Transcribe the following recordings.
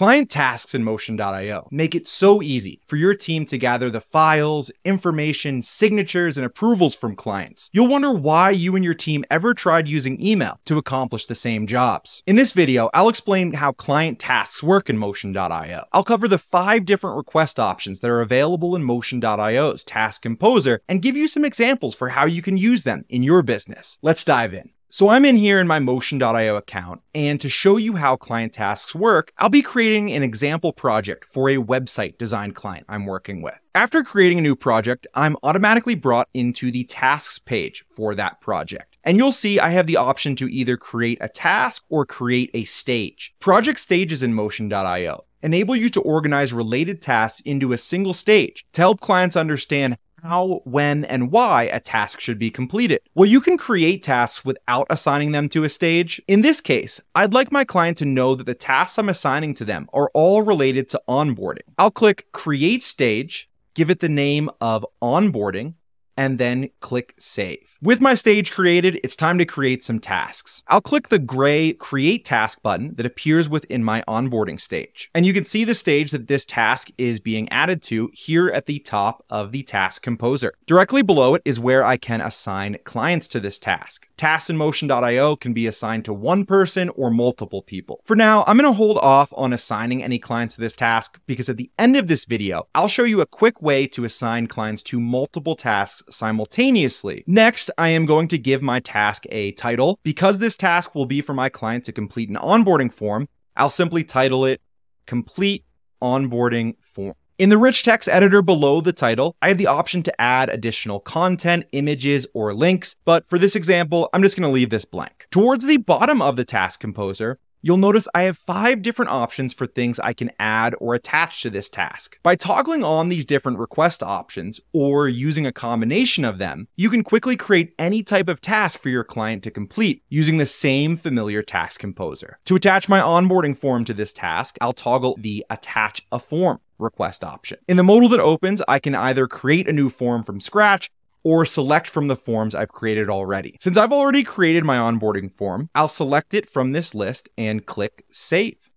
Client tasks in Motion.io make it so easy for your team to gather the files, information, signatures, and approvals from clients. You'll wonder why you and your team ever tried using email to accomplish the same jobs. In this video, I'll explain how client tasks work in Motion.io. I'll cover the five different request options that are available in Motion.io's Task Composer and give you some examples for how you can use them in your business. Let's dive in. So I'm in here in my Motion.io account, and to show you how client tasks work, I'll be creating an example project for a website design client I'm working with. After creating a new project, I'm automatically brought into the tasks page for that project. And you'll see I have the option to either create a task or create a stage. Project stages in Motion.io enable you to organize related tasks into a single stage to help clients understand how, when, and why a task should be completed. Well, you can create tasks without assigning them to a stage. In this case, I'd like my client to know that the tasks I'm assigning to them are all related to onboarding. I'll click Create Stage, give it the name of Onboarding, and then click Save. With my stage created, it's time to create some tasks. I'll click the gray Create Task button that appears within my onboarding stage. And you can see the stage that this task is being added to here at the top of the Task Composer. Directly below it is where I can assign clients to this task. Tasks in Motion.io can be assigned to one person or multiple people. For now, I'm going to hold off on assigning any clients to this task because at the end of this video, I'll show you a quick way to assign clients to multiple tasks simultaneously. Next, I am going to give my task a title. Because this task will be for my client to complete an onboarding form, I'll simply title it Complete Onboarding Form. In the rich text editor below the title, I have the option to add additional content, images, or links, but for this example, I'm just going to leave this blank. Towards the bottom of the task composer, you'll notice I have five different options for things I can add or attach to this task. By toggling on these different request options or using a combination of them, you can quickly create any type of task for your client to complete using the same familiar task composer. To attach my onboarding form to this task, I'll toggle the attach a form request option. In the modal that opens, I can either create a new form from scratch or select from the forms I've created already. Since I've already created my onboarding form, I'll select it from this list and click Save.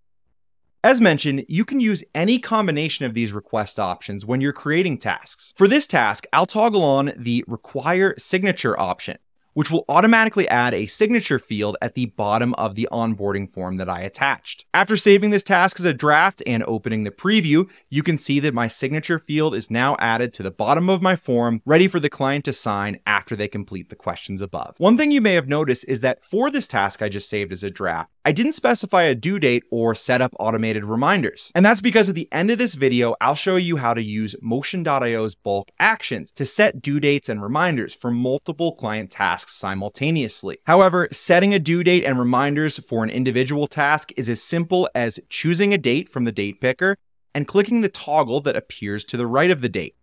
As mentioned, you can use any combination of these request options when you're creating tasks. For this task, I'll toggle on the Require Signature option which will automatically add a signature field at the bottom of the onboarding form that I attached. After saving this task as a draft and opening the preview, you can see that my signature field is now added to the bottom of my form, ready for the client to sign after they complete the questions above. One thing you may have noticed is that for this task I just saved as a draft, I didn't specify a due date or set up automated reminders. And that's because at the end of this video, I'll show you how to use Motion.io's bulk actions to set due dates and reminders for multiple client tasks simultaneously. However, setting a due date and reminders for an individual task is as simple as choosing a date from the date picker and clicking the toggle that appears to the right of the date.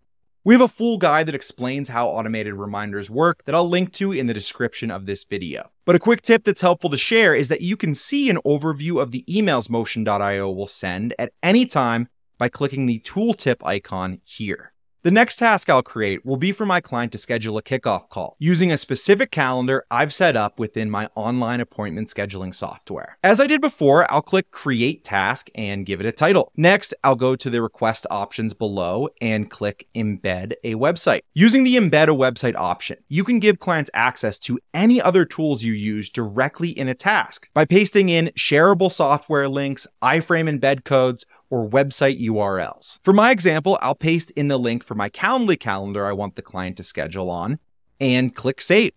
We have a full guide that explains how automated reminders work that I'll link to in the description of this video. But a quick tip that's helpful to share is that you can see an overview of the emails Motion.io will send at any time by clicking the tooltip icon here. The next task I'll create will be for my client to schedule a kickoff call using a specific calendar I've set up within my online appointment scheduling software. As I did before, I'll click Create Task and give it a title. Next, I'll go to the request options below and click Embed a website. Using the Embed a website option, you can give clients access to any other tools you use directly in a task by pasting in shareable software links, iframe embed codes, or website URLs. For my example, I'll paste in the link for my Calendly calendar I want the client to schedule on and click Save.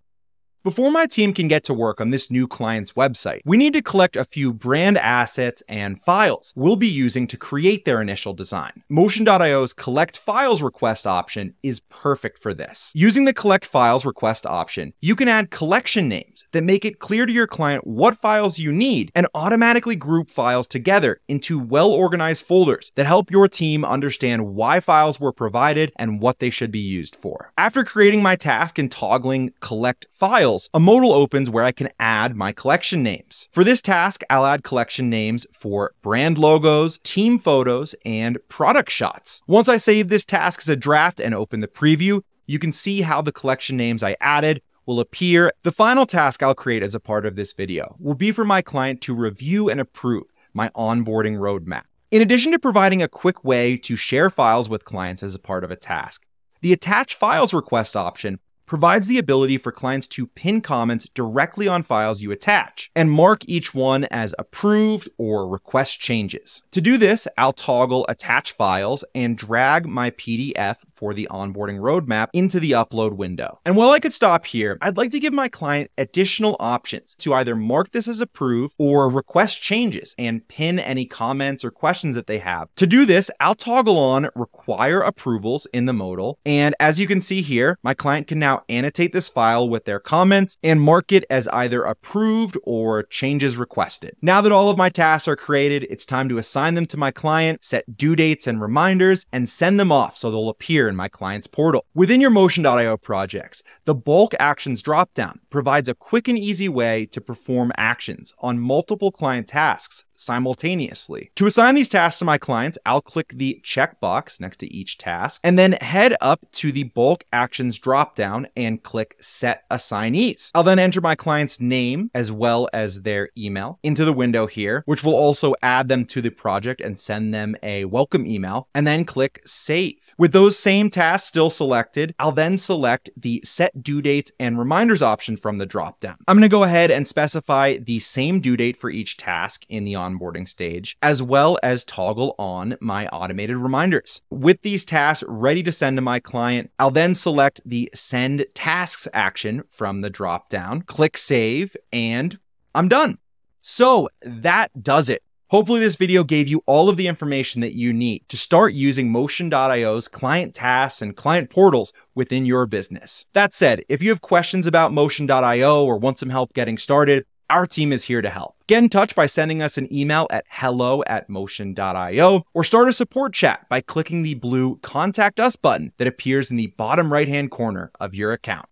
Before my team can get to work on this new client's website, we need to collect a few brand assets and files we'll be using to create their initial design. Motion.io's Collect Files request option is perfect for this. Using the Collect Files request option, you can add collection names that make it clear to your client what files you need and automatically group files together into well-organized folders that help your team understand why files were provided and what they should be used for. After creating my task and toggling Collect Files, a modal opens where I can add my collection names. For this task, I'll add collection names for brand logos, team photos, and product shots. Once I save this task as a draft and open the preview, you can see how the collection names I added will appear. The final task I'll create as a part of this video will be for my client to review and approve my onboarding roadmap. In addition to providing a quick way to share files with clients as a part of a task, the Attach Files request option provides the ability for clients to pin comments directly on files you attach and mark each one as approved or request changes. To do this, I'll toggle attach files and drag my PDF for the onboarding roadmap into the upload window. And while I could stop here, I'd like to give my client additional options to either mark this as approved or request changes and pin any comments or questions that they have. To do this, I'll toggle on require approvals in the modal. And as you can see here, my client can now annotate this file with their comments and mark it as either approved or changes requested. Now that all of my tasks are created, it's time to assign them to my client, set due dates and reminders, and send them off so they'll appear in my client's portal. Within your Motion.io projects, the bulk actions dropdown provides a quick and easy way to perform actions on multiple client tasks simultaneously. To assign these tasks to my clients, I'll click the checkbox next to each task and then head up to the bulk actions dropdown and click set assignees. I'll then enter my client's name as well as their email into the window here, which will also add them to the project and send them a welcome email and then click save. With those same tasks still selected, I'll then select the set due dates and reminders option from the dropdown. I'm going to go ahead and specify the same due date for each task in the onboarding stage, as well as toggle on my automated reminders. With these tasks ready to send to my client, I'll then select the send tasks action from the dropdown, click save, and I'm done. So that does it. Hopefully this video gave you all of the information that you need to start using Motion.io's client tasks and client portals within your business. That said, if you have questions about Motion.io or want some help getting started, our team is here to help. Get in touch by sending us an email at hello at motion.io or start a support chat by clicking the blue contact us button that appears in the bottom right hand corner of your account.